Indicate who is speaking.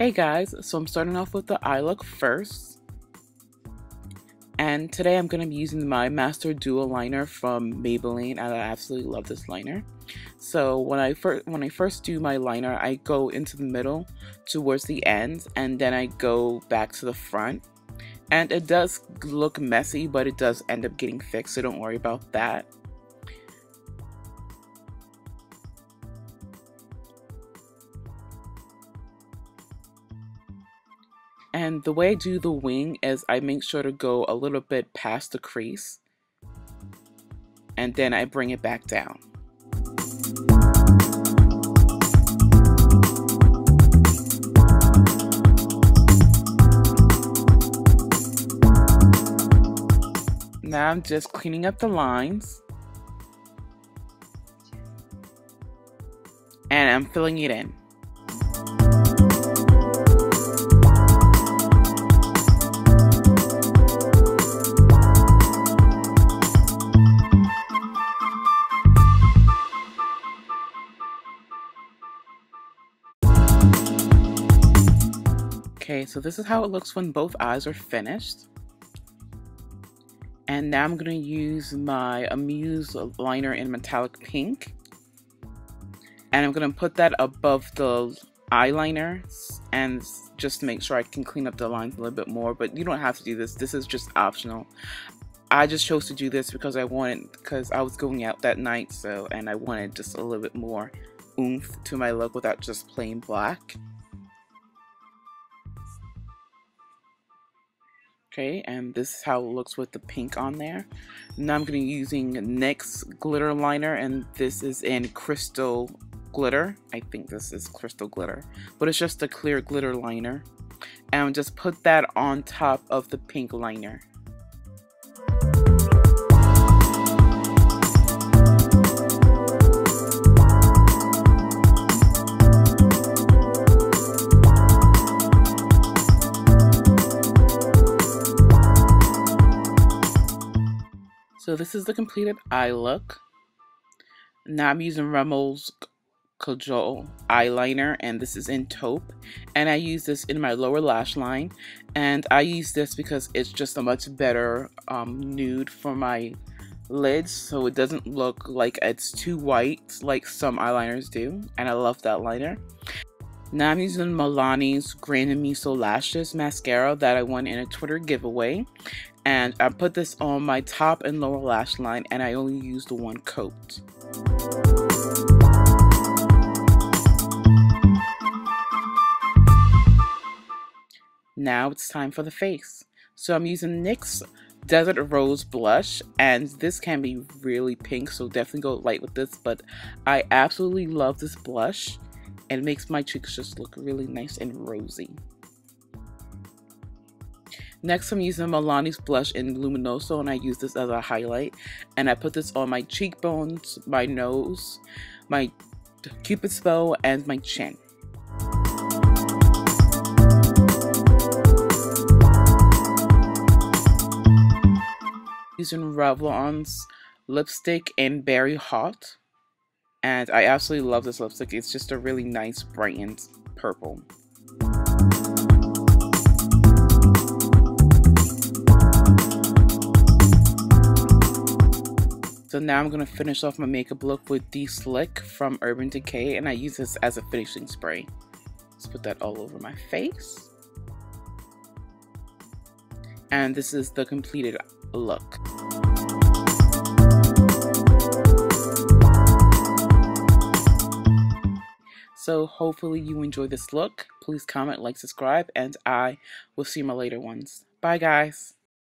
Speaker 1: Hey guys, so I'm starting off with the eye look first. And today I'm going to be using my Master Duo liner from Maybelline and I absolutely love this liner. So when I first when I first do my liner, I go into the middle towards the ends and then I go back to the front. And it does look messy, but it does end up getting fixed, so don't worry about that. And the way I do the wing is I make sure to go a little bit past the crease and then I bring it back down. Now I'm just cleaning up the lines and I'm filling it in. Okay, so this is how it looks when both eyes are finished. And now I'm going to use my Amuse liner in metallic pink. And I'm going to put that above the eyeliner and just make sure I can clean up the lines a little bit more. But you don't have to do this. This is just optional. I just chose to do this because I wanted, because I was going out that night, so, and I wanted just a little bit more oomph to my look without just plain black. Okay, and this is how it looks with the pink on there. Now I'm going to be using NYX glitter liner, and this is in crystal glitter. I think this is crystal glitter, but it's just a clear glitter liner. And just put that on top of the pink liner. So this is the completed eye look. Now I'm using Rimmels Kajal eyeliner and this is in taupe and I use this in my lower lash line and I use this because it's just a much better um, nude for my lids so it doesn't look like it's too white like some eyeliners do and I love that liner. Now I'm using Milani's Grand Miso Lashes mascara that I won in a Twitter giveaway and I put this on my top and lower lash line and I only used one coat. Now it's time for the face. So I'm using NYX Desert Rose Blush and this can be really pink so definitely go light with this but I absolutely love this blush it makes my cheeks just look really nice and rosy. Next, I'm using Milani's blush in Luminoso, and I use this as a highlight. And I put this on my cheekbones, my nose, my cupid's bow, and my chin. Using Revlon's lipstick in Berry Hot. And I absolutely love this lipstick. It's just a really nice, brightened purple. So now I'm going to finish off my makeup look with De-Slick from Urban Decay and I use this as a finishing spray. Let's put that all over my face. And this is the completed look. So hopefully you enjoy this look. Please comment, like, subscribe, and I will see my later ones. Bye guys.